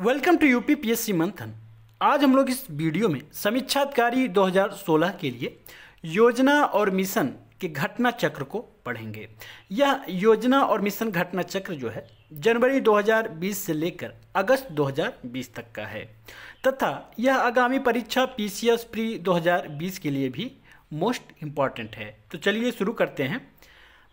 Welcome to UP PSC मंथन आज हम लोग इस वीडियो में समीक्षाधिकारी 2016 के लिए योजना और मिशन के घटना चक्र को पढ़ेंगे। यह योजना और मिशन घटना चक्र जो है, जनवरी 2020 से लेकर अगस्त 2020 तक का है। तथा यह आगामी परीक्षा पीसीएस प्री 2020 के लिए भी मोस्ट इंपॉर्टेंट है। तो चलिए शुरू करते हैं।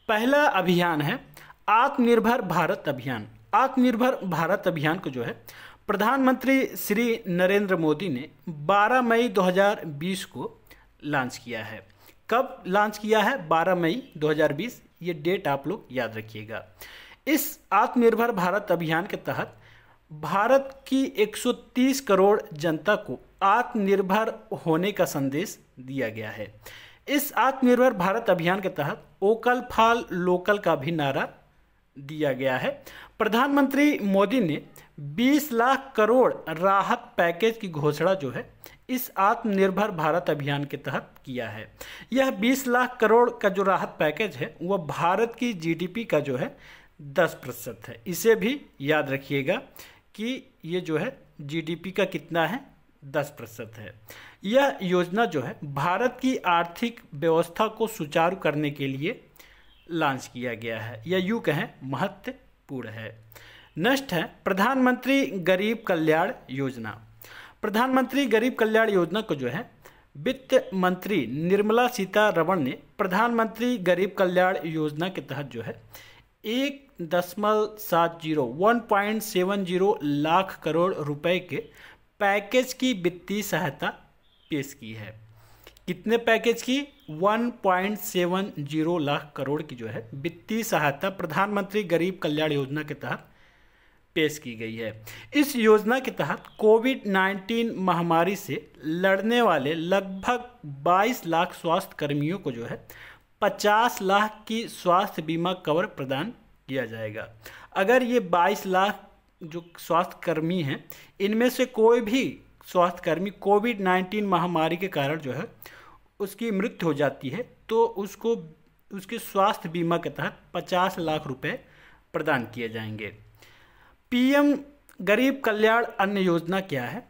पहला अभियान है आत्मनिर्भर भारत अभियान। आत्मनिर्भर भारत अभियान को जो है प्रधानमंत्री श्री नरेंद्र मोदी ने 12 मई 2020 को लॉन्च किया है। कब लॉन्च किया है? 12 मई 2020 ये डेट आप लोग याद रखिएगा। इस आत्मनिर्भर भारत अभियान के तहत भारत की 130 करोड़ जनता को आत्मनिर्भर होने का संदेश दिया गया है। इस आत्मनिर्भर भारत अभियान के तहत ओकल फाल लोकल का भी नारा दिया गया है। प्रधानमंत्री मोदी ने 20 लाख करोड़ राहत पैकेज की घोषणा जो है, इस आत्मनिर्भर भारत अभियान के तहत किया है। यह 20 लाख करोड़ का जो राहत पैकेज है, वह भारत की जीडीपी का जो है 10 प्रतिशत है। इसे भी याद रखिएगा कि ये जो है जीडीपी का कितना है 10 प्रतिशत है। यह योजना जो है, भारत की आर्थिक व्यवस्था को सुचारू करने के लिए लॉन्च किया गया है। या यूँ कहें, महत्वपूर्ण है। नेक्स्ट है। प्रधानमंत्री गरीब कल्याण योजना। प्रधानमंत्री गरीब कल्याण योजना को जो है, वित्त मंत्री निर्मला सीतारमण ने प्रधानमंत्री गरीब कल्याण योजना के तहत जो है, एक दशमलव सात zero, one point seven zero lakh crore रुपए के पैकेज की वित्तीय सहायता पेश की है। कितने पैकेज की? 1.70 लाख करोड़ की जो है, वित्तीय सहायता प्रधानमंत्री गरीब कल्याण योजना के तहत पेश की गई है। इस योजना के तहत कोविड 19 महामारी से लड़ने वाले लगभग 22 लाख स्वास्थ्य कर्मियों को जो है 50 लाख की स्वास्थ्य बीमा कवर प्रदान किया जाएगा। अगर ये 22 लाख जो स्वास्थ्य कर्मी हैं, इनमें से कोई भी स्वास्थ्य कर्मी कोविड 19 महामारी के कारण जो है उसकी मृत्यु हो जाती है तो उसको, उसके स्वास्थ्य बीमा के तहत 50 लाख रुपए प्रदान किए जाएँगे। पीएम गरीब कल्याण अन्न योजना क्या है?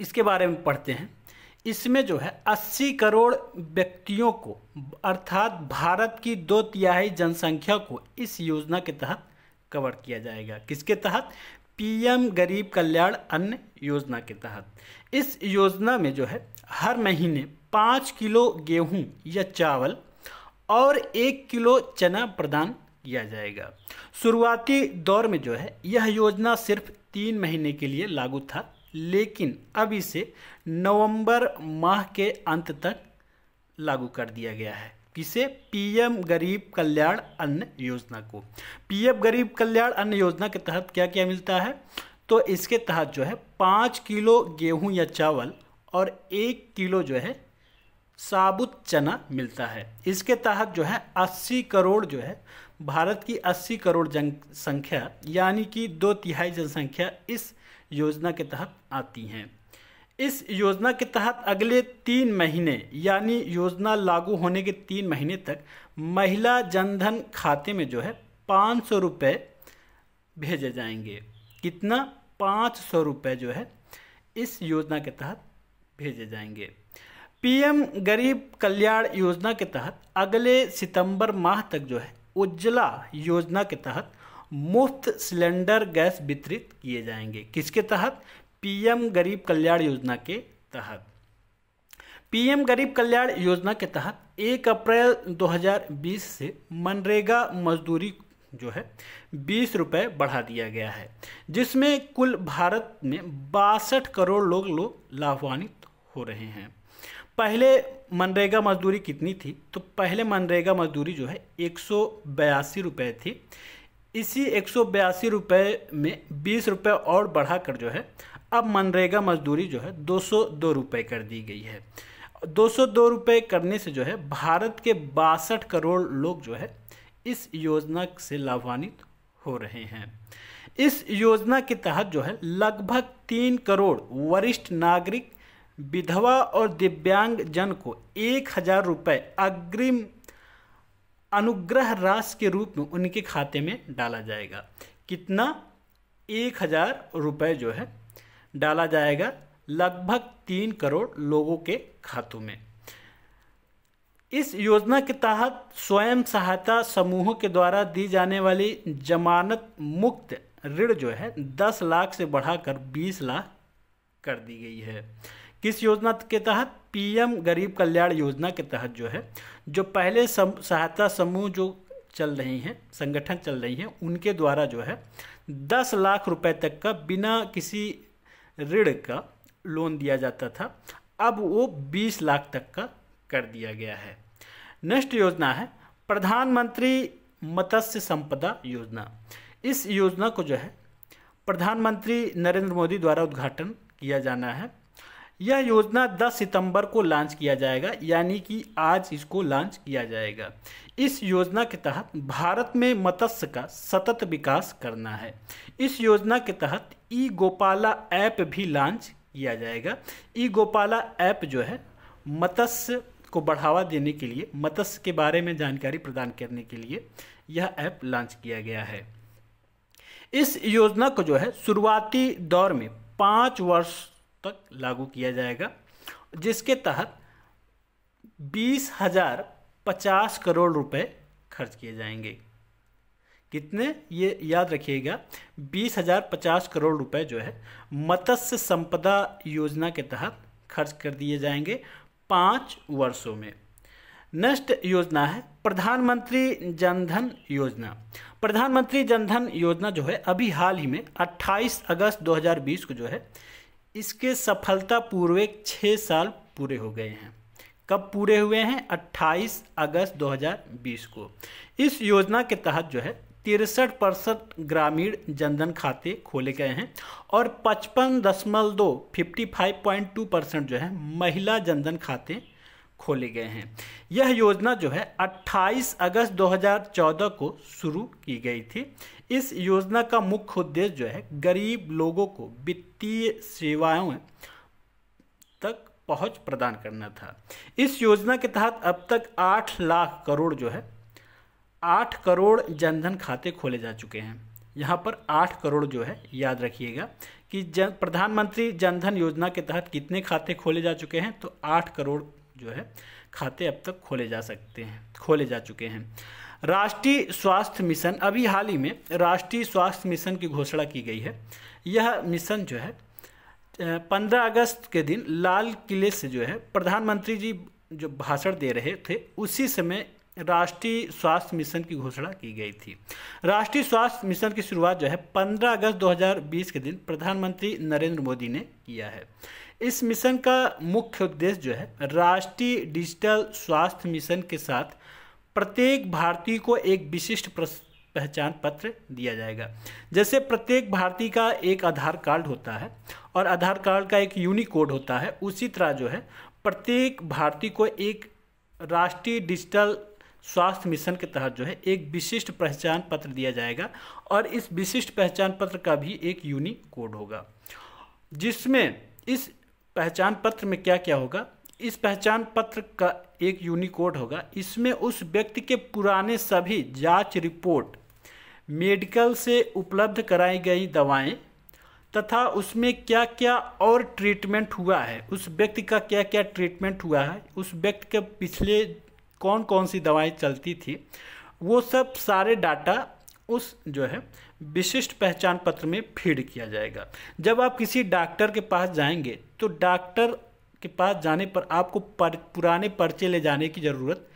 इसके बारे में पढ़ते हैं। इसमें जो है 80 करोड़ व्यक्तियों को, अर्थात भारत की दो तिहाई जनसंख्या को इस योजना के तहत कवर किया जाएगा। किसके तहत? पीएम गरीब कल्याण अन्न योजना के तहत। इस योजना में जो है, हर महीने पाँच किलो गेहूँ या चावल और एक किलो चना प्रदान किया जाएगा। शुरुआती दौर में जो है, यह योजना सिर्फ़ तीन महीने के लिए लागू था, लेकिन अब इसे नवंबर माह के अंत तक लागू कर दिया गया है। किसे पीएम गरीब कल्याण अन्न योजना को। पीएम गरीब कल्याण अन्न योजना के तहत क्या क्या मिलता है? तो इसके तहत जो है, पाँच किलो गेहूँ या चावल और एक किलो जो है, साबुत चना मिलता है। इसके तहत जो है 80 करोड़ जो है भारत की 80 करोड़ जनसंख्या यानी कि दो तिहाई जनसंख्या इस योजना के तहत आती हैं। इस योजना के तहत अगले तीन महीने, यानी योजना लागू होने के तीन महीने तक, महिला जनधन खाते में जो है पाँच सौ रुपये भेजे जाएँगे। कितना? पाँच सौ रुपये जो है इस योजना के तहत भेजे जाएँगे। पीएम गरीब कल्याण योजना के तहत अगले सितंबर माह तक जो है उज्ज्वला योजना के तहत मुफ़्त सिलेंडर गैस वितरित किए जाएँगे। किसके तहत? पीएम गरीब कल्याण योजना के तहत। पीएम गरीब कल्याण योजना के तहत 1 अप्रैल 2020 से मनरेगा मजदूरी जो है, बीस रुपये बढ़ा दिया गया है, जिसमें कुल भारत में बासठ करोड़ लोग लोग लाभान्वित हो रहे हैं। पहले मनरेगा मजदूरी कितनी थी? तो पहले मनरेगा मजदूरी जो है, एक सौ बयासी रुपये थी। इसी एक सौ बयासी रुपये में बीस रुपये और बढ़ाकर जो है, अब मनरेगा मजदूरी जो है, दो सौ दो रुपये कर दी गई है। दो सौ दो रुपये करने से जो है, भारत के बासठ करोड़ लोग जो है, इस योजना से लाभान्वित हो रहे हैं। इस योजना के तहत जो है, लगभग तीन करोड़ वरिष्ठ नागरिक विधवा और दिव्यांग जन को एक हज़ार रुपये अग्रिम अनुग्रह राशि के रूप में उनके खाते में डाला जाएगा। कितना? एक हज़ार रुपये जो है, डाला जाएगा लगभग तीन करोड़ लोगों के खातों में। इस योजना के तहत स्वयं सहायता समूहों के द्वारा दी जाने वाली जमानत मुक्त ऋण जो है, दस लाख से बढ़ाकर बीस लाख कर दी गई है। किस योजना के तहत? पीएम गरीब कल्याण योजना के तहत जो है, जो पहले सहायता समूह जो चल रही हैं, संगठन चल रही हैं, उनके द्वारा जो है, दस लाख रुपए तक का बिना किसी ऋण का लोन दिया जाता था। अब वो बीस लाख तक का कर दिया गया है। नेक्स्ट योजना है, प्रधानमंत्री मत्स्य संपदा योजना। इस योजना को जो है, प्रधानमंत्री नरेंद्र मोदी द्वारा उद्घाटन किया जाना है। यह योजना 10 सितंबर को लॉन्च किया जाएगा, यानी कि आज इसको लॉन्च किया जाएगा। इस योजना के तहत भारत में मत्स्य का सतत विकास करना है। इस योजना के तहत ई गोपाला ऐप भी लॉन्च किया जाएगा। ई गोपाला ऐप जो है, मत्स्य को बढ़ावा देने के लिए, मत्स्य के बारे में जानकारी प्रदान करने के लिए यह ऐप लॉन्च किया गया है। इस योजना को जो है, शुरुआती दौर में पाँच वर्ष तक लागू किया जाएगा, जिसके तहत बीस हज़ार पचास करोड़ रुपए खर्च किए जाएँगे। कितने? ये याद रखिएगा, बीस हज़ार पचास करोड़ रुपए जो है, मत्स्य संपदा योजना के तहत खर्च कर दिए जाएँगे पाँच वर्षों में। नेक्स्ट योजना है, प्रधानमंत्री जनधन योजना। प्रधानमंत्री जनधन योजना जो है, अभी हाल ही में 28 अगस्त 2020 को जो है इसके सफलतापूर्वक छः साल पूरे हो गए हैं। कब पूरे हुए हैं? 28 अगस्त 2020 को। इस योजना के तहत जो है, तिरसठ परसेंट ग्रामीण जनधन खाते खोले गए हैं और पचपन दशमलव दो fifty five point two percent जो है, महिला जनधन खाते खोले गए हैं। यह योजना जो है 28 अगस्त 2014 को शुरू की गई थी। इस योजना का मुख्य उद्देश्य जो है, गरीब लोगों को वित्तीय सेवाओं तक पहुँच प्रदान करना था। इस योजना के तहत अब तक आठ लाख करोड़ जो है, आठ करोड़ जनधन खाते खोले जा चुके हैं। यहाँ पर आठ करोड़ जो है, याद रखिएगा कि जन, प्रधानमंत्री जनधन योजना के तहत कितने खाते खोले जा चुके हैं तो आठ करोड़ जो है खाते अब तक खोले जा सकते हैं, खोले जा चुके हैं। राष्ट्रीय स्वास्थ्य मिशन, अभी हाल ही में राष्ट्रीय स्वास्थ्य मिशन की घोषणा की गई है। यह मिशन जो है पंद्रह अगस्त के दिन लाल किले से जो है, प्रधानमंत्री जी जो भाषण दे रहे थे, उसी समय राष्ट्रीय स्वास्थ्य मिशन की घोषणा की गई थी। राष्ट्रीय स्वास्थ्य मिशन की शुरुआत जो है 15 अगस्त 2020 के दिन प्रधानमंत्री नरेंद्र मोदी ने किया है। इस मिशन का मुख्य उद्देश्य जो है, राष्ट्रीय डिजिटल स्वास्थ्य मिशन के साथ प्रत्येक भारतीय को एक विशिष्ट पहचान पत्र दिया जाएगा। जैसे प्रत्येक भारतीय का एक आधार कार्ड होता है और आधार कार्ड का एक यूनिक कोड होता है, उसी तरह जो है, प्रत्येक भारतीय को एक राष्ट्रीय डिजिटल स्वास्थ्य मिशन के तहत जो है, एक विशिष्ट पहचान पत्र दिया जाएगा और इस विशिष्ट पहचान पत्र का भी एक यूनिक कोड होगा। जिसमें इस पहचान पत्र में क्या क्या होगा? इस पहचान पत्र का एक यूनिकोड होगा। इसमें उस व्यक्ति के पुराने सभी जाँच रिपोर्ट मेडिकल से उपलब्ध कराई गई दवाएँ तथा उसमें क्या क्या और ट्रीटमेंट हुआ है। उस व्यक्ति का क्या क्या ट्रीटमेंट हुआ है? उस व्यक्ति के पिछले कौन कौन सी दवाएँ चलती थी? वो सब सारे डाटा उस जो है विशिष्ट पहचान पत्र में फ़ीड किया जाएगा। जब आप किसी डॉक्टर के पास जाएँगे तो डॉक्टर के पास जाने पर आपको पर, पुराने पर्चे ले जाने की ज़रूरत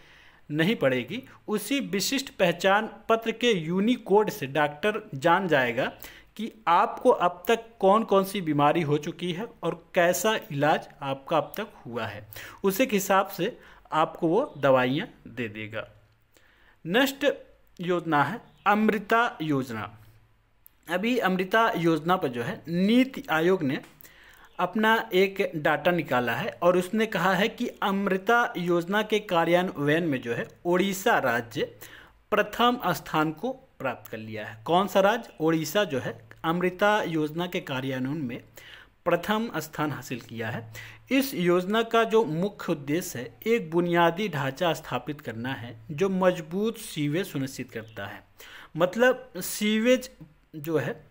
नहीं पड़ेगी। उसी विशिष्ट पहचान पत्र के यूनिकोड से डॉक्टर जान जाएगा कि आपको अब तक कौन कौन सी बीमारी हो चुकी है और कैसा इलाज आपका अब तक हुआ है। उसी के हिसाब से आपको वो दवाइयाँ दे देगा। नेक्स्ट योजना है अमृता योजना। अभी अमृता योजना पर जो है, नीति आयोग ने अपना एक डाटा निकाला है और उसने कहा है कि अमृता योजना के कार्यान्वयन में जो है, ओडिशा राज्य प्रथम स्थान को प्राप्त कर लिया है। कौन सा राज्य? ओडिशा जो है, अमृता योजना के कार्यान्वयन में प्रथम स्थान हासिल किया है। इस योजना का जो मुख्य उद्देश्य है, एक बुनियादी ढांचा स्थापित करना है, जो मज़बूत सीवेज सुनिश्चित करता है। मतलब सीवेज जो है,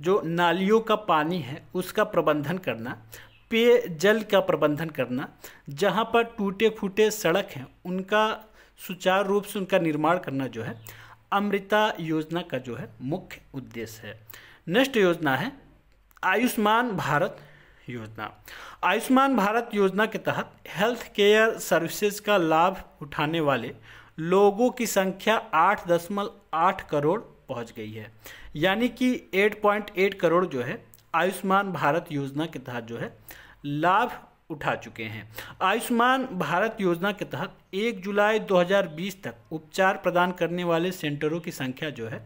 जो नालियों का पानी है, उसका प्रबंधन करना, पेय जल का प्रबंधन करना, जहाँ पर टूटे फूटे सड़क हैं, उनका सुचारू रूप से उनका निर्माण करना जो है, अमृता योजना का जो है मुख्य उद्देश्य है। नेक्स्ट योजना है, आयुष्मान भारत योजना। आयुष्मान भारत योजना के तहत हेल्थ केयर सर्विसेज़ का लाभ उठाने वाले लोगों की संख्या आठ दशमलव आठ करोड़ पहुँच गई है। यानी कि 8.8 करोड़ जो है आयुष्मान भारत योजना के तहत जो है लाभ उठा चुके हैं। आयुष्मान भारत योजना के तहत 1 जुलाई 2020 तक उपचार प्रदान करने वाले सेंटरों की संख्या जो है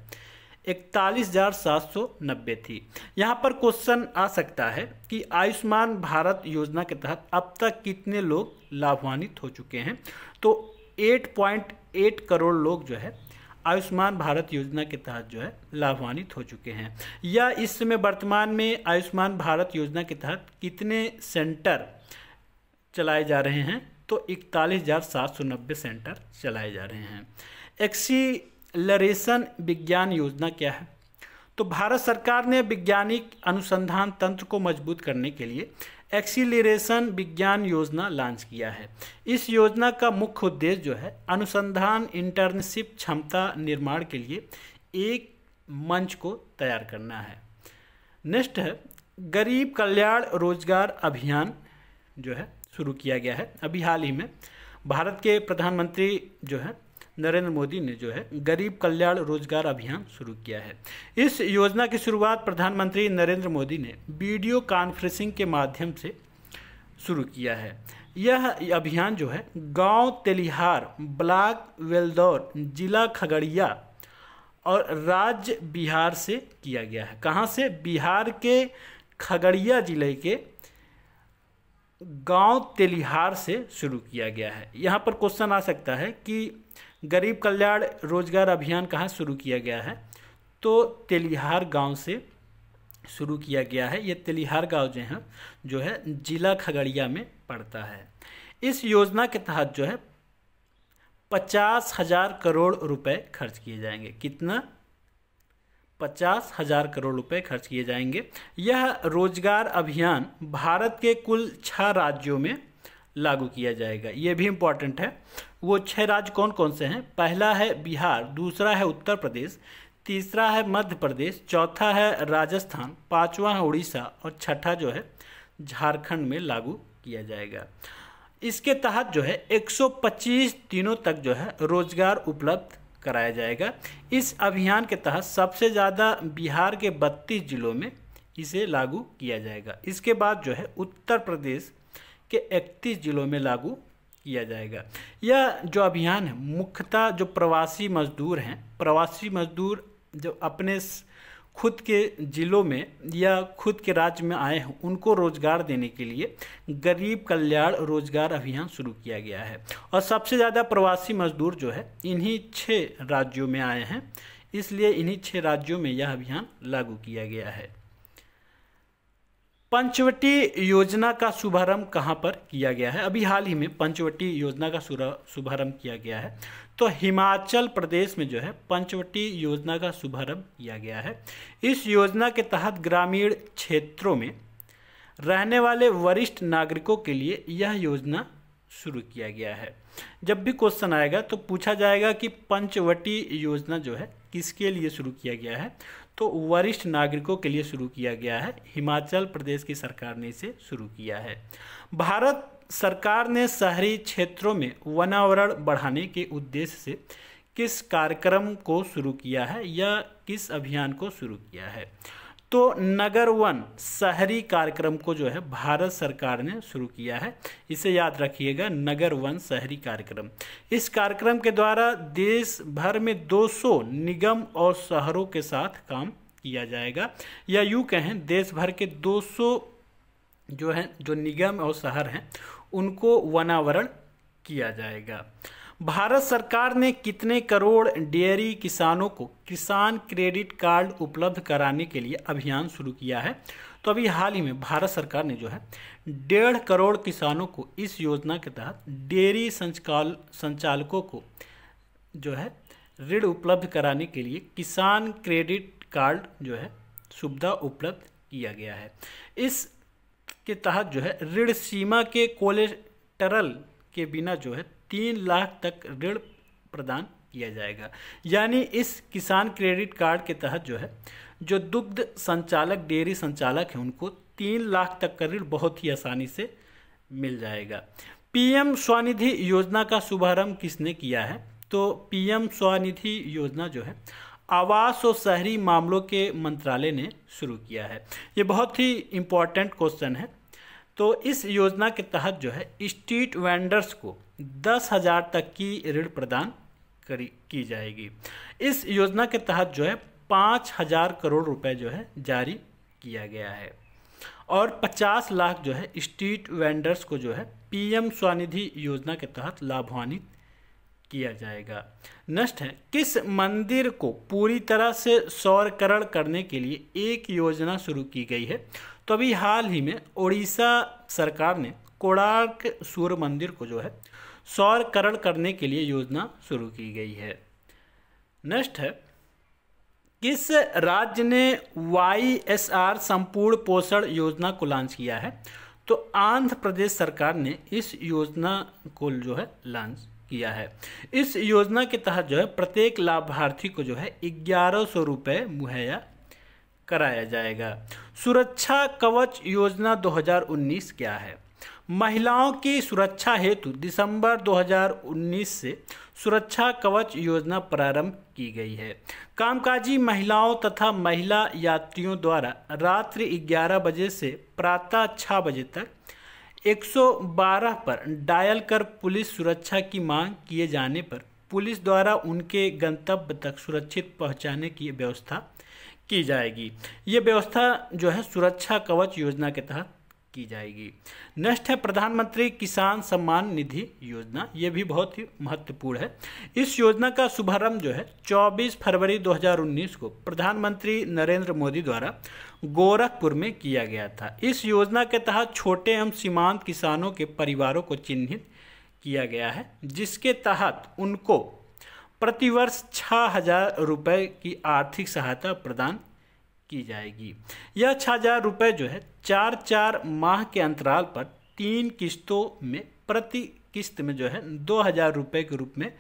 इकतालीस हज़ार सात सौ नब्बे थी। यहाँ पर क्वेश्चन आ सकता है कि आयुष्मान भारत योजना के तहत अब तक कितने लोग लाभान्वित हो चुके हैं। तो 8.8 करोड़ लोग जो है आयुष्मान भारत योजना के तहत जो है, लाभान्वित हो चुके हैं। या इस समय वर्तमान में आयुष्मान भारत योजना के तहत कितने सेंटर चलाए जा रहे हैं? तो इकतालीस हज़ार सात सौ नब्बे सेंटर चलाए जा रहे हैं। एक्सीलरेशन विज्ञान योजना क्या है? तो भारत सरकार ने वैज्ञानिक अनुसंधान तंत्र को मज़बूत करने के लिए एक्सीलरेशन विज्ञान योजना लॉन्च किया है। इस योजना का मुख्य उद्देश्य जो है, अनुसंधान इंटर्नशिप क्षमता निर्माण के लिए एक मंच को तैयार करना है। नेक्स्ट है, गरीब कल्याण रोज़गार अभियान जो है, शुरू किया गया है। अभी हाल ही में भारत के प्रधानमंत्री जो है नरेंद्र मोदी ने जो है गरीब कल्याण रोज़गार अभियान शुरू किया है। इस योजना की शुरुआत प्रधानमंत्री नरेंद्र मोदी ने वीडियो कॉन्फ्रेंसिंग के माध्यम से शुरू किया है। यह अभियान जो है गाँव तेलिहार, ब्लॉक वेलदौर, जिला खगड़िया और राज्य बिहार से किया गया है। कहाँ से? बिहार के खगड़िया ज़िले के गाँव तेलिहार से शुरू किया गया है। यहाँ पर क्वेश्चन आ सकता है कि गरीब कल्याण रोज़गार अभियान कहाँ शुरू किया गया है? तो तेलिहार गाँव से शुरू किया गया है। ये तेलिहार गाँव जो है जो है, जिला खगड़िया में पड़ता है। इस योजना के तहत जो है, पचास हज़ार करोड़ रुपए खर्च किए जाएँगे। कितना? पचास हज़ार करोड़ रुपए खर्च किए जाएँगे। यह रोज़गार अभियान भारत के कुल छह राज्यों में लागू किया जाएगा। ये भी इंपॉर्टेंट है। वो छह राज्य कौन कौन से हैं? पहला है बिहार, दूसरा है उत्तर प्रदेश, तीसरा है मध्य प्रदेश, चौथा है राजस्थान, पाँचवा है उड़ीसा और छठा जो है झारखंड में लागू किया जाएगा। इसके तहत जो है 125 दिनों तक जो है रोज़गार उपलब्ध कराया जाएगा। इस अभियान के तहत सबसे ज़्यादा बिहार के बत्तीस जिलों में इसे लागू किया जाएगा। इसके बाद जो है उत्तर प्रदेश के इकतीस जिलों में लागू किया जाएगा। यह जो अभियान है, मुख्यतः जो प्रवासी मजदूर हैं, प्रवासी मजदूर जो अपने खुद के ज़िलों में या खुद के राज्य में आए हैं, उनको रोज़गार देने के लिए गरीब कल्याण रोज़गार अभियान शुरू किया गया है। और सबसे ज़्यादा प्रवासी मजदूर जो है, इन्हीं छः राज्यों में आए हैं, इसलिए इन्हीं छः राज्यों में यह अभियान लागू किया गया है। पंचवटी योजना का शुभारंभ कहाँ पर किया गया है? अभी हाल ही में पंचवटी योजना का शुभारंभ किया गया है। तो हिमाचल प्रदेश में जो है पंचवटी योजना का शुभारंभ किया गया है। इस योजना के तहत ग्रामीण क्षेत्रों में रहने वाले वरिष्ठ नागरिकों के लिए यह योजना शुरू किया गया है। जब भी क्वेश्चन आएगा तो पूछा जाएगा कि पंचवटी योजना जो है किसके लिए शुरू किया गया है? तो वरिष्ठ नागरिकों के लिए शुरू किया गया है। हिमाचल प्रदेश की सरकार ने इसे शुरू किया है। भारत सरकार ने शहरी क्षेत्रों में वनावरण बढ़ाने के उद्देश्य से किस कार्यक्रम को शुरू किया है या किस अभियान को शुरू किया है? तो नगर वन शहरी कार्यक्रम को जो है भारत सरकार ने शुरू किया है। इसे याद रखिएगा, नगर वन शहरी कार्यक्रम। इस कार्यक्रम के द्वारा देश भर में 200 निगम और शहरों के साथ काम किया जाएगा। या यूँ कहें देश भर के 200 जो है, जो निगम और शहर हैं, उनको वनावरण किया जाएगा। भारत सरकार ने कितने करोड़ डेयरी किसानों को किसान क्रेडिट कार्ड उपलब्ध कराने के लिए अभियान शुरू किया है? तो अभी हाल ही में भारत सरकार ने जो है, डेढ़ करोड़ किसानों को इस योजना के तहत डेयरी संचाल, संचालकों को जो है, ऋण उपलब्ध कराने के लिए किसान क्रेडिट कार्ड जो है, सुविधा उपलब्ध किया गया है। इस के तहत जो है, ऋण सीमा के कोलेटरल के बिना जो है तीन लाख तक ऋण प्रदान किया जाएगा। यानी इस किसान क्रेडिट कार्ड के तहत जो है, जो दुग्ध संचालक, डेयरी संचालक हैं, उनको तीन लाख तक का ऋण बहुत ही आसानी से मिल जाएगा। पीएम स्वनिधि योजना का शुभारंभ किसने किया है? तो पीएम स्वनिधि योजना जो है, आवास और शहरी मामलों के मंत्रालय ने शुरू किया है। ये बहुत ही इम्पोर्टेंट क्वेश्चन है। तो इस योजना के तहत जो है, स्ट्रीट वेंडर्स को दस हज़ार तक की ऋण प्रदान करी, की जाएगी। इस योजना के तहत जो है पाँच हज़ार करोड़ रुपए जो है जारी किया गया है। और पचास लाख जो है स्ट्रीट वेंडर्स को जो है पीएम स्वनिधि योजना के तहत लाभान्वित किया जाएगा। नेक्स्ट है, किस मंदिर को पूरी तरह से सौरकरण करने के लिए एक योजना शुरू की गई है? तो अभी हाल ही में उड़ीसा सरकार ने कोणार्क सूर्य मंदिर को जो है सौरकरण करने के लिए योजना शुरू की गई है। नेक्स्ट है, किस राज्य ने वाई एस आर संपूर्ण पोषण योजना को लॉन्च किया है? तो आंध्र प्रदेश सरकार ने इस योजना को जो है लॉन्च किया है। इस योजना के तहत जो है प्रत्येक लाभार्थी को जो है ग्यारह सौ रुपये मुहैया कराया जाएगा। सुरक्षा कवच योजना 2019 क्या है? महिलाओं की सुरक्षा हेतु दिसंबर 2019 से सुरक्षा कवच योजना प्रारंभ की गई है। कामकाजी महिलाओं तथा महिला यात्रियों द्वारा रात्रि 11 बजे से प्रातः 6 बजे तक 112 पर डायल कर पुलिस सुरक्षा की मांग किए जाने पर पुलिस द्वारा उनके गंतव्य तक सुरक्षित पहुँचाने की व्यवस्था की जाएगी। ये व्यवस्था जो है सुरक्षा कवच योजना के तहत की जाएगी। नेक्स्ट है, प्रधानमंत्री किसान सम्मान निधि योजना। ये भी बहुत ही महत्वपूर्ण है। इस योजना का शुभारंभ जो है 24 फरवरी 2019 को प्रधानमंत्री नरेंद्र मोदी द्वारा गोरखपुर में किया गया था। इस योजना के तहत छोटे एवं सीमांत किसानों के परिवारों को चिन्हित किया गया है, जिसके तहत उनको प्रतिवर्ष छः हज़ार रुपये की आर्थिक सहायता प्रदान की जाएगी। यह छः हज़ार रुपये जो है, चार चार माह के अंतराल पर तीन किस्तों में, प्रति किस्त में जो है, दो हज़ार रुपये के रूप में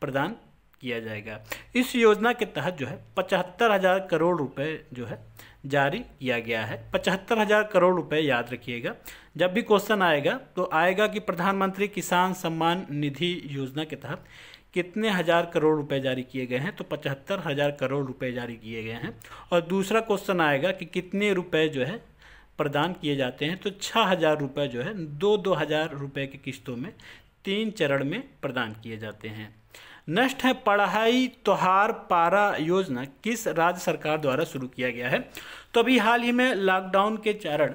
प्रदान किया जाएगा। इस योजना के तहत जो है, पचहत्तर हज़ार करोड़ रुपए जो है, जारी किया गया है। पचहत्तर हज़ार करोड़ रुपए याद रखिएगा। जब भी क्वेश्चन आएगा तो आएगा कि प्रधानमंत्री किसान सम्मान निधि योजना के तहत कितने हज़ार करोड़ रुपए जारी किए गए हैं तो पचहत्तर हज़ार करोड़ रुपए जारी किए गए हैं। और दूसरा क्वेश्चन आएगा कि कितने रुपए जो है प्रदान किए जाते हैं तो छः हज़ार रुपये जो है, दो दो हज़ार रुपये की किस्तों में तीन चरण में प्रदान किए जाते हैं। नेक्स्ट है, पढ़ाई त्योहार पारा योजना, किस राज्य सरकार द्वारा शुरू किया गया है? तो अभी हाल ही में लॉकडाउन के चरण,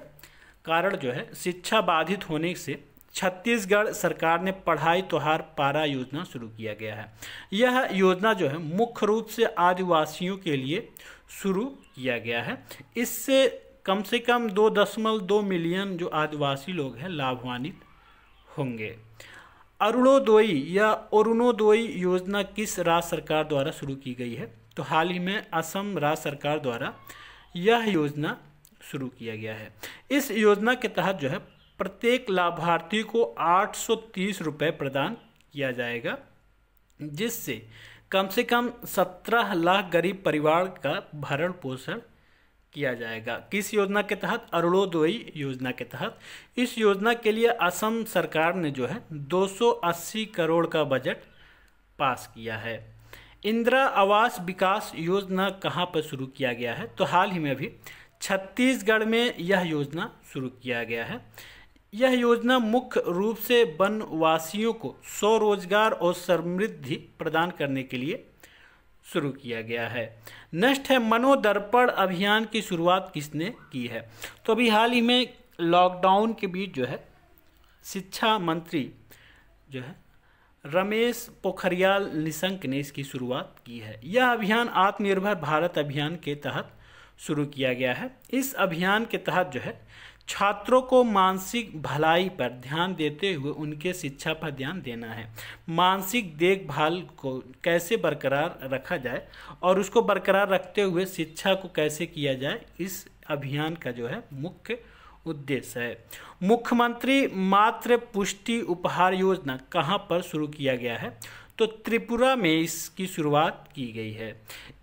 कारण जो है, शिक्षा बाधित होने से छत्तीसगढ़ सरकार ने पढ़ाई त्योहार पारा योजना शुरू किया गया है। यह योजना जो है, मुख्य रूप से आदिवासियों के लिए शुरू किया गया है। इससे कम से कम दो दशमलव दो मिलियन जो आदिवासी लोग हैं, लाभान्वित होंगे। अरुणोदयी या अरुणोदयी योजना किस राज्य सरकार द्वारा शुरू की गई है? तो हाल ही में असम राज्य सरकार द्वारा यह योजना शुरू किया गया है। इस योजना के तहत जो है प्रत्येक लाभार्थी को आठ सौ तीस रुपये प्रदान किया जाएगा, जिससे कम से कम सत्रह लाख गरीब परिवार का भरण पोषण किया जाएगा। किस योजना के तहत? अरुणोदयी योजना के तहत। इस योजना के लिए असम सरकार ने जो है 280 करोड़ का बजट पास किया है। इंदिरा आवास विकास योजना कहाँ पर शुरू किया गया है? तो हाल ही में अभी छत्तीसगढ़ में यह योजना शुरू किया गया है। यह योजना मुख्य रूप से वनवासियों को स्वरोजगार और समृद्धि प्रदान करने के लिए शुरू किया गया है। नेक्स्ट है मनोदर्पण अभियान की शुरुआत किसने की है? तो अभी हाल ही में लॉकडाउन के बीच जो है, शिक्षा मंत्री जो है, रमेश पोखरियाल निशंक ने इसकी शुरुआत की है। यह अभियान आत्मनिर्भर भारत अभियान के तहत शुरू किया गया है। इस अभियान के तहत जो है छात्रों को मानसिक भलाई पर ध्यान देते हुए उनके शिक्षा पर ध्यान देना है। मानसिक देखभाल को कैसे बरकरार रखा जाए और उसको बरकरार रखते हुए शिक्षा को कैसे किया जाए, इस अभियान का जो है मुख्य उद्देश्य है। मुख्यमंत्री मातृ पुष्टि उपहार योजना कहाँ पर शुरू किया गया है? तो त्रिपुरा में इसकी शुरुआत की गई है।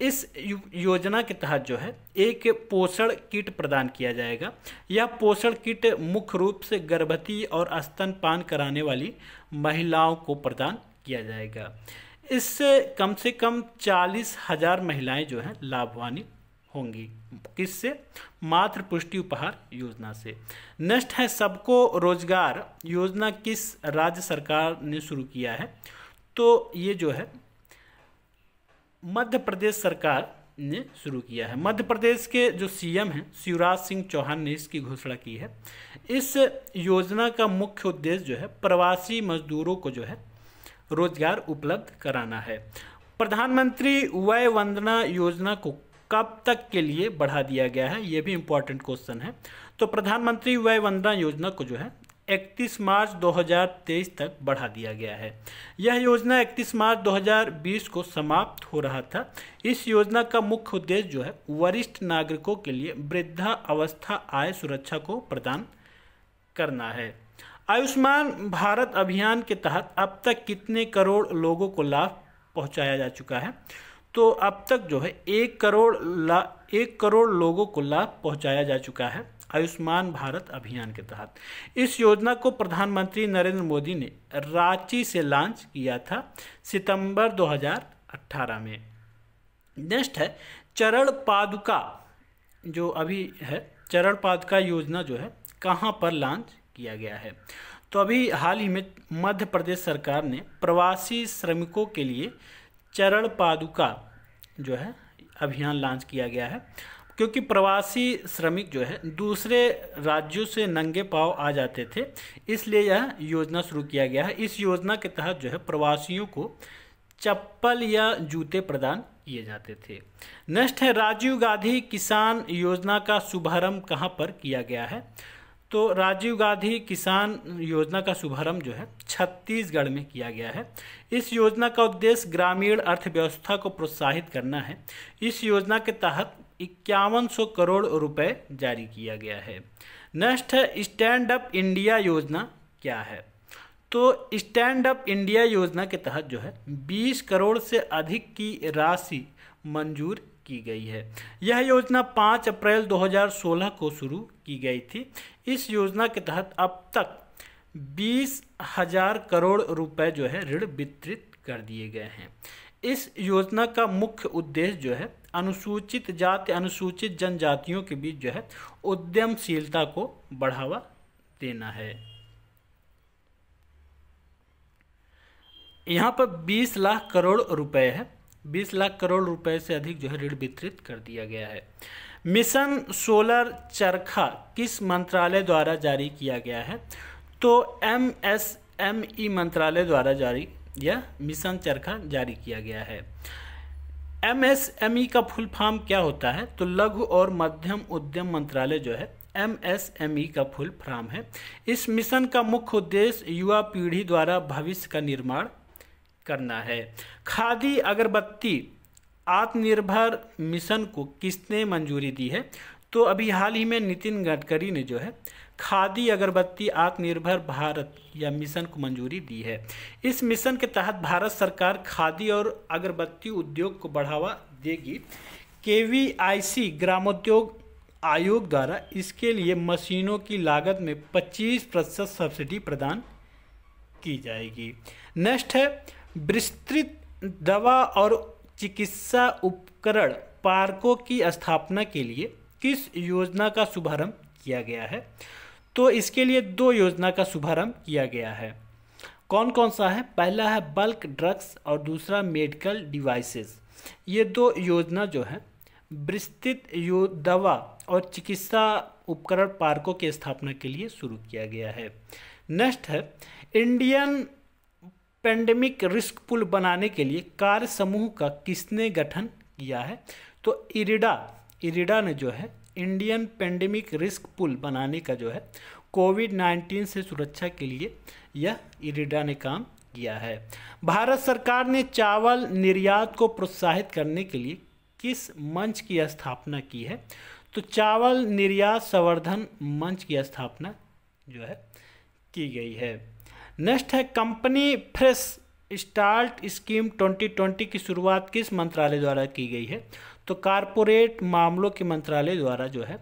इस योजना के तहत जो है, एक पोषण किट प्रदान किया जाएगा। यह पोषण किट मुख्य रूप से गर्भवती और स्तनपान कराने वाली महिलाओं को प्रदान किया जाएगा। इससे कम से कम चालीस हज़ार महिलाएँ जो हैं, लाभवानी होंगी किससे? मातृ पुष्टि उपहार योजना से। नेक्स्ट है, सबको रोज़गार योजना किस राज्य सरकार ने शुरू किया है? तो ये जो है, मध्य प्रदेश सरकार ने शुरू किया है। मध्य प्रदेश के जो सीएम हैं, शिवराज सिंह चौहान ने इसकी घोषणा की है। इस योजना का मुख्य उद्देश्य जो है, प्रवासी मजदूरों को जो है, रोज़गार उपलब्ध कराना है। प्रधानमंत्री वय वंदना योजना को कब तक के लिए बढ़ा दिया गया है, ये भी इम्पोर्टेंट क्वेश्चन है। तो प्रधानमंत्री वय वंदना योजना को जो है 31 मार्च 2023 तक बढ़ा दिया गया है। यह योजना 31 मार्च 2020 को समाप्त हो रहा था। इस योजना का मुख्य उद्देश्य जो है, वरिष्ठ नागरिकों के लिए वृद्धा अवस्था आय सुरक्षा को प्रदान करना है। आयुष्मान भारत अभियान के तहत अब तक कितने करोड़ लोगों को लाभ पहुँचाया जा चुका है? तो अब तक जो है, एक करोड़ ला, एक करोड़ लोगों को लाभ पहुँचाया जा चुका है। आयुष्मान भारत अभियान के तहत। इस योजना को प्रधानमंत्री नरेंद्र मोदी ने रांची से लॉन्च किया था सितंबर 2018 में। नेक्स्ट है चरण पादुका जो अभी है चरण पादुका योजना जो है, कहाँ पर लॉन्च किया गया है? तो अभी हाल ही में मध्य प्रदेश सरकार ने प्रवासी श्रमिकों के लिए चरण पादुका जो है, अभियान लॉन्च किया गया है। क्योंकि प्रवासी श्रमिक जो है, दूसरे राज्यों से नंगे पाव आ जाते थे, इसलिए यह योजना शुरू किया गया है। इस योजना के तहत जो है, प्रवासियों को चप्पल या जूते प्रदान किए जाते थे। नेक्स्ट है, राजीव गांधी किसान योजना का शुभारंभ कहाँ पर किया गया है? तो राजीव गांधी किसान योजना का शुभारंभ जो है, छत्तीसगढ़ में किया गया है। इस योजना का उद्देश्य ग्रामीण अर्थव्यवस्था को प्रोत्साहित करना है। इस योजना के तहत इक्यावन सौ करोड़ रुपए जारी किया गया है। नेक्स्ट है स्टैंड अप इंडिया योजना क्या है? तो स्टैंड अप इंडिया योजना के तहत जो है 20 करोड़ से अधिक की राशि मंजूर की गई है। यह योजना 5 अप्रैल 2016 को शुरू की गई थी। इस योजना के तहत अब तक बीस हज़ार करोड़ रुपए जो है, ऋण वितरित कर दिए गए हैं। इस योजना का मुख्य उद्देश्य जो है, अनुसूचित जाति, अनुसूचित जनजातियों के बीच जो है, उद्यमशीलता को बढ़ावा देना है। यहाँ पर 20 लाख करोड़ रुपए है। 20 लाख करोड़ रुपए से अधिक जो है, ऋण वितरित कर दिया गया है। मिशन सोलर चरखा किस मंत्रालय द्वारा जारी किया गया है? तो एम एस एम ई मंत्रालय द्वारा जारी यह मिशन चरखा जारी किया गया है। एमएसएमई का फुल फॉर्म क्या होता है? तो लघु और मध्यम उद्यम मंत्रालय जो है एमएसएमई का फुल फॉर्म है। इस मिशन का मुख्य उद्देश्य युवा पीढ़ी द्वारा भविष्य का निर्माण करना है। खादी अगरबत्ती आत्मनिर्भर मिशन को किसने मंजूरी दी है? तो अभी हाल ही में नितिन गडकरी ने जो है खादी अगरबत्ती आत्मनिर्भर भारत या मिशन को मंजूरी दी है। इस मिशन के तहत भारत सरकार खादी और अगरबत्ती उद्योग को बढ़ावा देगी। के वी आई सी ग्रामोद्योग आयोग द्वारा इसके लिए मशीनों की लागत में 25 प्रतिशत सब्सिडी प्रदान की जाएगी। नेक्स्ट है, विस्तृत दवा और चिकित्सा उपकरण पार्कों की स्थापना के लिए किस योजना का शुभारंभ किया गया है? तो इसके लिए दो योजना का शुभारंभ किया गया है। कौन कौन सा है? पहला है बल्क ड्रग्स और दूसरा मेडिकल डिवाइसेस ये दो योजना जो है, विस्तृत यो दवा और चिकित्सा उपकरण पार्कों की स्थापना के लिए शुरू किया गया है। नेक्स्ट है इंडियन पेंडेमिक रिस्क पुल बनाने के लिए कार्य समूह का किसने गठन किया है? तो इरिडा इरिडा ने जो है इंडियन पेंडेमिक रिस्क पुल बनाने का जो है कोविड 19 से सुरक्षा के लिए यह इरिडा ने काम किया है। भारत सरकार ने चावल निर्यात को प्रोत्साहित करने के लिए किस मंच की स्थापना की है? तो चावल निर्यात संवर्धन मंच की स्थापना जो है, की गई है। नेक्स्ट है, कंपनी फ्रेश स्टार्ट स्कीम 2020 की शुरुआत किस मंत्रालय द्वारा की गई है? तो कारपोरेट मामलों के मंत्रालय द्वारा जो है,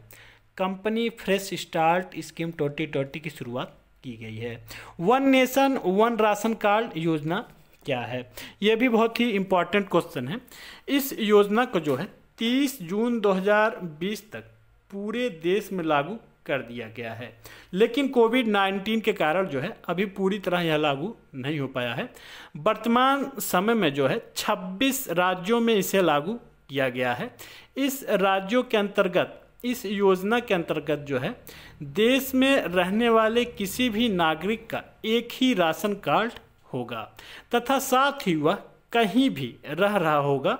कंपनी फ्रेश स्टार्ट स्कीम 2020 की शुरुआत की गई है। One nation, one ration card योजना क्या है? यह भी बहुत ही इंपॉर्टेंट क्वेश्चन है। इस योजना को जो है 30 जून 2020 तक पूरे देश में लागू कर दिया गया है। लेकिन कोविड 19 के कारण जो है, अभी पूरी तरह यह लागू नहीं हो पाया है। वर्तमान समय में जो है 26 राज्यों में इसे लागू किया गया है। इस राज्यों के अंतर्गत, इस योजना के अंतर्गत जो है, देश में रहने वाले किसी भी नागरिक का एक ही राशन कार्ड होगा तथा साथ ही वह कहीं भी रह रहा होगा,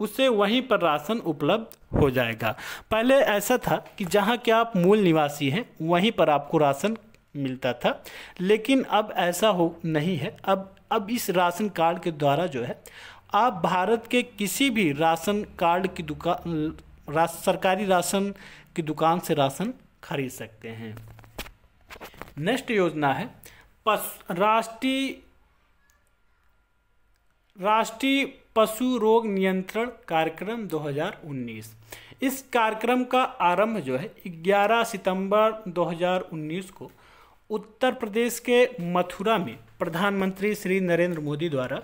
उसे वहीं पर राशन उपलब्ध हो जाएगा। पहले ऐसा था कि जहाँ के आप मूल निवासी हैं, वहीं पर आपको राशन मिलता था, लेकिन अब ऐसा हो नहीं है। अब अब इस राशन कार्ड के द्वारा जो है आप भारत के किसी भी राशन कार्ड की दुकान रास, सरकारी राशन की दुकान से राशन खरीद सकते हैं। नेक्स्ट योजना है राष्ट्रीय राष्ट्रीय पशु रोग नियंत्रण कार्यक्रम 2019 इस कार्यक्रम का आरंभ जो है 11 सितंबर 2019 को उत्तर प्रदेश के मथुरा में प्रधानमंत्री श्री नरेंद्र मोदी द्वारा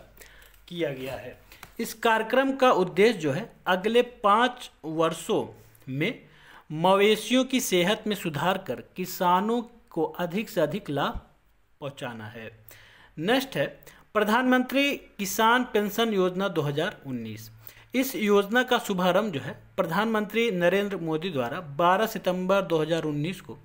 किया गया है। इस कार्यक्रम का उद्देश्य जो है, अगले पाँच वर्षों में मवेशियों की सेहत में सुधार कर किसानों को अधिक से अधिक लाभ पहुंचाना है। नेक्स्ट है, प्रधानमंत्री किसान पेंशन योजना 2019 इस योजना का शुभारंभ जो है, प्रधानमंत्री नरेंद्र मोदी द्वारा 12 सितंबर 2019 को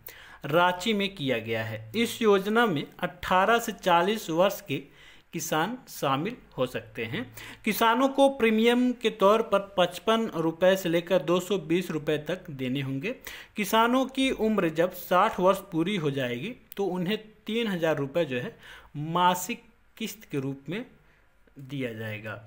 रांची में किया गया है। इस योजना में 18 से 40 वर्ष के किसान शामिल हो सकते हैं। किसानों को प्रीमियम के तौर पर पचपन रुपये से लेकर दो सौ तक देने होंगे। किसानों की उम्र जब साठ वर्ष पूरी हो जाएगी तो उन्हें तीन हज़ार जो है, मासिक किस्त के रूप में दिया जाएगा।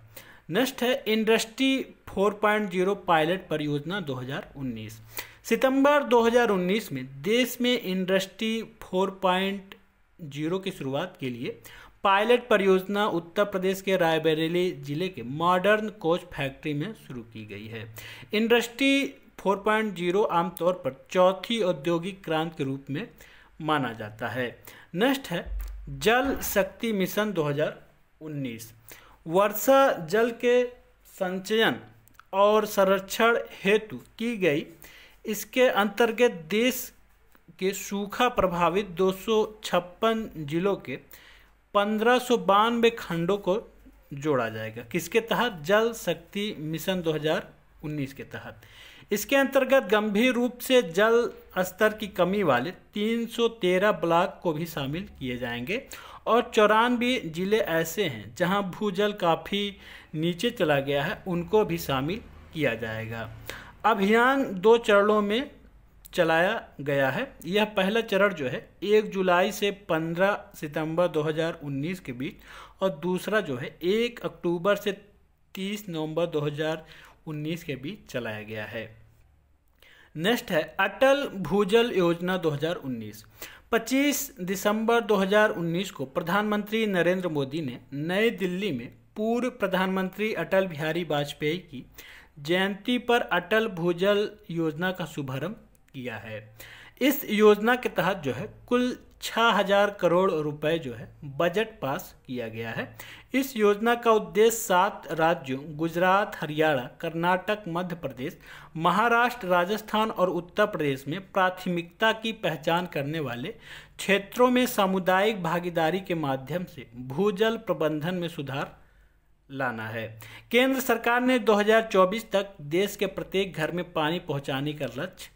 नेक्स्ट है, इंडस्ट्री 4.0 पायलट परियोजना 2019 सितंबर 2019 में देश में इंडस्ट्री 4.0 की शुरुआत के लिए पायलट परियोजना उत्तर प्रदेश के रायबरेली ज़िले के मॉडर्न कोच फैक्ट्री में शुरू की गई है। इंडस्ट्री 4.0 आमतौर पर चौथी औद्योगिक क्रांति के रूप में माना जाता है। नेक्स्ट है, जल शक्ति मिशन 2019 वर्षा जल के संचयन और संरक्षण हेतु की गई। इसके अंतर्गत देश के सूखा प्रभावित दो सौ छप्पन जिलों के पंद्रह खंडों को जोड़ा जाएगा। किसके तहत? जल शक्ति मिशन 2019 के तहत। इसके अंतर्गत गंभीर रूप से जल स्तर की कमी वाले 313 ब्लॉक को भी शामिल किए जाएँगे और चौरानवे ज़िले ऐसे हैं जहाँ भूजल काफ़ी नीचे चला गया है, उनको भी शामिल किया जाएगा। अभियान दो चरणों में चलाया गया है। यह पहला चरण जो है, एक जुलाई से 15 सितंबर 2019 के बीच और दूसरा जो है, एक अक्टूबर से 30 नवंबर 2019 के बीच चलाया गया है। नेक्स्ट है, अटल भूजल योजना 2019 25 दिसंबर 2019 को प्रधानमंत्री नरेंद्र मोदी ने नई दिल्ली में पूर्व प्रधानमंत्री अटल बिहारी वाजपेयी की जयंती पर अटल भूजल योजना का शुभारंभ किया है। इस योजना के तहत जो है, कुल छः हज़ार करोड़ रुपए जो है, बजट पास किया गया है। इस योजना का उद्देश्य सात राज्यों, गुजरात, हरियाणा, कर्नाटक, मध्य प्रदेश, महाराष्ट्र, राजस्थान और उत्तर प्रदेश में प्राथमिकता की पहचान करने वाले क्षेत्रों में सामुदायिक भागीदारी के माध्यम से भूजल प्रबंधन में सुधार लाना है। केंद्र सरकार ने 2024 तक देश के प्रत्येक घर में पानी पहुँचाने का लक्ष्य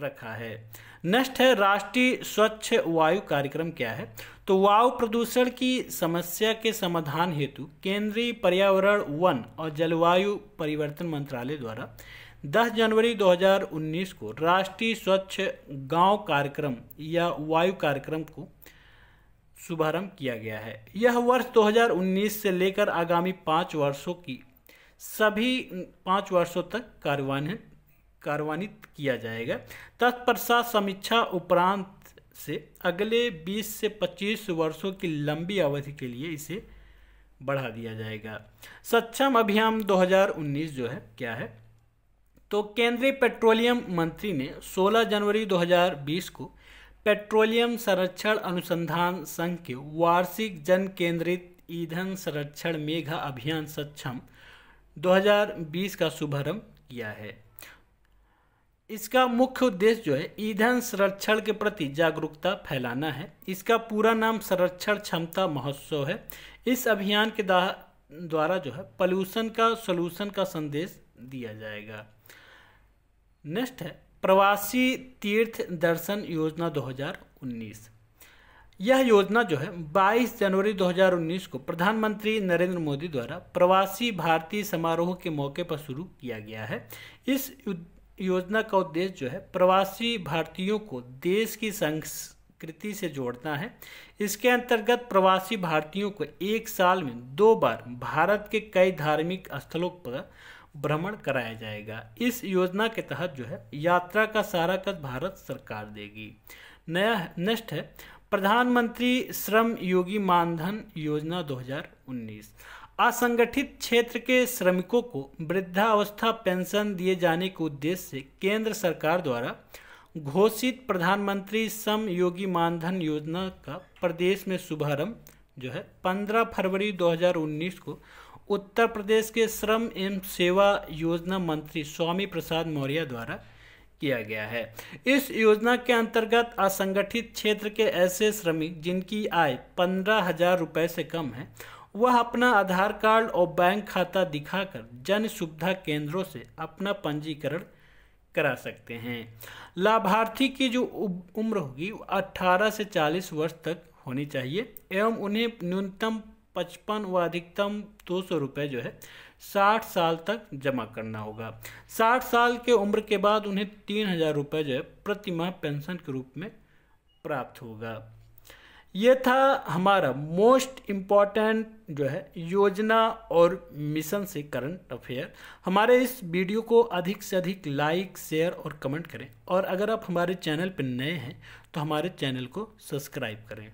रखा है। नेक्स्ट है राष्ट्रीय स्वच्छ वायु कार्यक्रम क्या है? तो वायु प्रदूषण की समस्या के समाधान हेतु केंद्रीय पर्यावरण वन और जलवायु परिवर्तन मंत्रालय द्वारा 10 जनवरी 2019 को राष्ट्रीय स्वच्छ गाँव कार्यक्रम या वायु कार्यक्रम को शुभारंभ किया गया है। यह वर्ष 2019 से लेकर आगामी पाँच वर्षों की सभी पाँच वर्षों तक कार्यान्वित कार्यान्वित किया जाएगा। तत्पश्चात समीक्षा उपरांत से अगले 20 से 25 वर्षों की लंबी अवधि के लिए इसे बढ़ा दिया जाएगा। सक्षम अभियान 2019 जो है, क्या है? तो केंद्रीय पेट्रोलियम मंत्री ने 16 जनवरी 2020 को पेट्रोलियम संरक्षण अनुसंधान संघ के वार्षिक जन केंद्रित ईंधन संरक्षण मेघा अभियान सक्षम 2020 का शुभारंभ किया है। इसका मुख्य उद्देश्य जो है, ईंधन संरक्षण के प्रति जागरूकता फैलाना है। इसका पूरा नाम संरक्षण क्षमता महोत्सव है। इस अभियान के द्वारा जो है, पॉल्यूशन का सोल्यूशन का संदेश दिया जाएगा। नेक्स्ट है, प्रवासी तीर्थ दर्शन योजना 2019 यह योजना जो है 22 जनवरी 2019 को प्रधानमंत्री नरेंद्र मोदी द्वारा प्रवासी भारतीय समारोह के मौके पर शुरू किया गया है। इस योजना का उद्देश्य जो है प्रवासी भारतीयों को देश की संस्कृति से जोड़ना है। इसके अंतर्गत प्रवासी भारतीयों को एक साल में दो बार भारत के कई धार्मिक स्थलों पर भ्रमण कराया जाएगा। इस योजना के तहत जो है यात्रा का सारा कद भारत सरकार देगी। नया नेक्स्ट है, प्रधानमंत्री श्रम योगी मानधन योजना 2019 असंगठित क्षेत्र के श्रमिकों को वृद्धावस्था पेंशन दिए जाने के उद्देश्य से केंद्र सरकार द्वारा घोषित प्रधानमंत्री श्रम योगी मानधन योजना का प्रदेश में शुभारंभ, जो है 15 फरवरी 2019 को उत्तर प्रदेश के श्रम एवं सेवा योजना मंत्री स्वामी प्रसाद मौर्य द्वारा किया गया है। इस योजना के अंतर्गत असंगठित क्षेत्र के ऐसे श्रमिक जिनकी आय पंद्रह हज़ार रुपये से कम है वह अपना आधार कार्ड और बैंक खाता दिखाकर जन सुविधा केंद्रों से अपना पंजीकरण करा सकते हैं। लाभार्थी की जो उम्र होगी 18 से 40 वर्ष तक होनी चाहिए एवं उन्हें न्यूनतम पचपन व अधिकतम दो सौ रुपये जो है साठ साल तक जमा करना होगा। साठ साल के उम्र के बाद उन्हें तीन हज़ार रुपये जो है प्रति माह पेंशन के रूप में प्राप्त होगा। ये था हमारा मोस्ट इंपॉर्टेंट जो है योजना और मिशन से करंट अफेयर। हमारे इस वीडियो को अधिक से अधिक लाइक, शेयर और कमेंट करें। और अगर आप हमारे चैनल पर नए हैं तो हमारे चैनल को सब्सक्राइब करें।